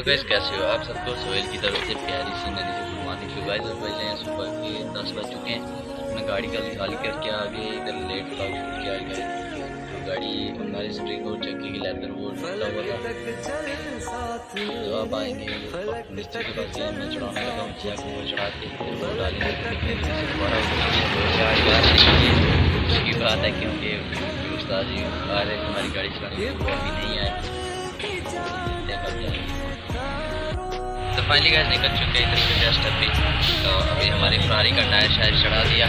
تو گیس کیسے ہو آپ سب کو سویل کی طرف سے پیاری سی ندی سے گلوانی تو گائز اب بج رہے ہیں صبح کے دس بج چکے ہیں میں گاڑی کا خالی کر کے آگے ادھر لیٹ بلاگ شروع کیا گیا گاڑی ہماری اسٹرنگ اور چکی کی لیدر وہ ڈھلا ہوا تھا تو اب آئیں گے مستری کے پاس میں چڑھانے لگا ہوں چیک وہ چڑھا کے وہ ڈالیں گے اس کی بات ہے کیونکہ استاد جی آ رہے ہماری گاڑی چلانے کے وہ ابھی نہیں آئے فائنلی گیس نکل چکے ہیں ادھر سے جسٹ ابھی تو ابھی ہماری فراری کا ٹائر شاید چڑھا دیا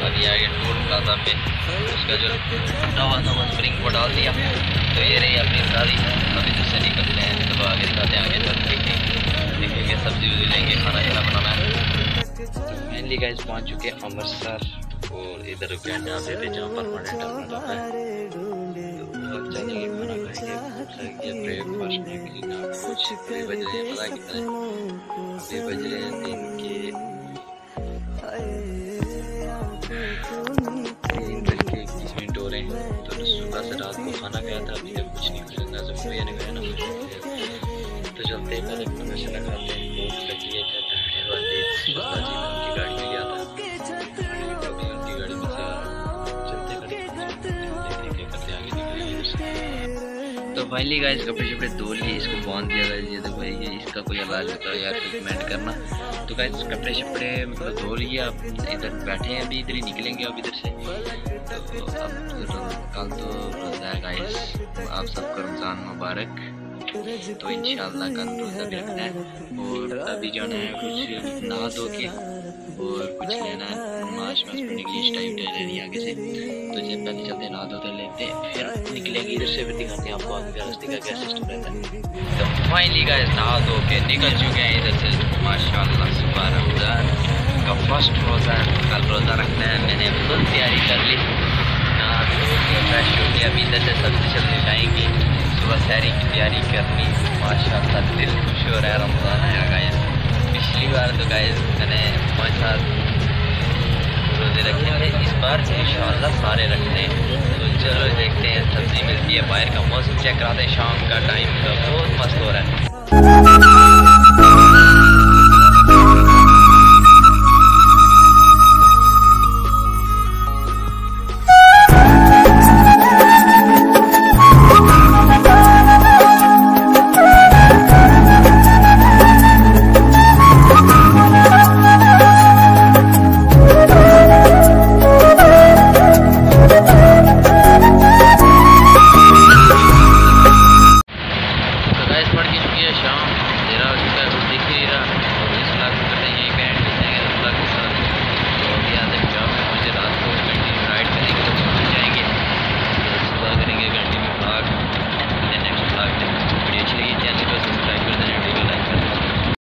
ابھی آگے ٹول پلازا پہ اس کا جو ٹھنڈا ہوا تھا وہ اسپرنگ کو ڈال دیا تو یہ رہی اپنی فراری ابھی ادھر سے نکلتے ہیں تو آگے دکھاتے ہیں آگے تک دیکھیں دیکھیں گے سبزی وبزی لیں گے کھانا کھانا بنانا ہے فائنلی گیس پہنچ چکے ہیں امرتسر اور ادھر رکے ہیں جہاں جہاں پر پرماننٹ اپنا ہے کھائیں گے بھوک لگ گیا بریک فاسٹ میں بھی نہ کچھ ابھی بج رہے ہیں پتہ کتنے ابھی بج رہے ہیں دن کے۔ تین بج کے اکیس منٹ ہو رہے ہیں۔ تو صبح سے رات کو کھانا کھایا تھا ابھی تک کچھ نہیں نہ سب کھایا نہ کچھ نہیں تو چلتے ہیں پہلے کھانا کھاتے ہیں۔ فائنلی گائز کپڑے شپڑے دھو لیے اس کو باندھ دیا گیا یہ دیکھو یہ اس کا کوئی علاج ہوتا ہے یا ٹریٹمنٹ کرنا تو گائز کپڑے شپڑے مطلب دھو لیے اب ادھر بیٹھے ہیں ابھی ادھر ہی نکلیں گے اب ادھر سے تو اب کل تو روزہ ہے گائز آپ سب کو رمضان مبارک تو انشاءاللہ کل روزہ بھی رکھنا ہے اور ابھی جانا ہے کچھ نہا دھو کے اور کچھ لینا ہے معاش میں پڑھنے کے لیے اسٹائم ٹائل لینی آگے سے تو جب پہلے چلتے ہیں نہا دھوتے لیتے ہیں پھر نکلیں گے ادھر دکھاتے ہیں آپ کو آگے راستے کا کیا سسٹم رہتا ہے تو فائنلی گائز نہا دھو کے نکل چکے ہیں ادھر سے ماشاء اللہ صبح رمضان کا فرسٹ روزہ ہے کل روزہ رکھنا ہے میں نے فل تیاری کر لی نہا دھو کے فریش ہو کے ابھی ادھر سے سبزی سبزی لائیں گے صبح سحری کی تیاری کرنی ماشاء اللہ دل خوش ہو رہا ہے رمضان آیا گائز پچھلی بار تو گائز میں نے پانچ سات اس بار ان شاء اللہ سارے رکھتے ہیں تو چلو جی دیکھتے ہیں۔ سبزی ملتی ہے۔ باہر کا موسم چیک کراتے ہیں۔ شام کا ٹائم کا بہت مست ہو رہا ہے۔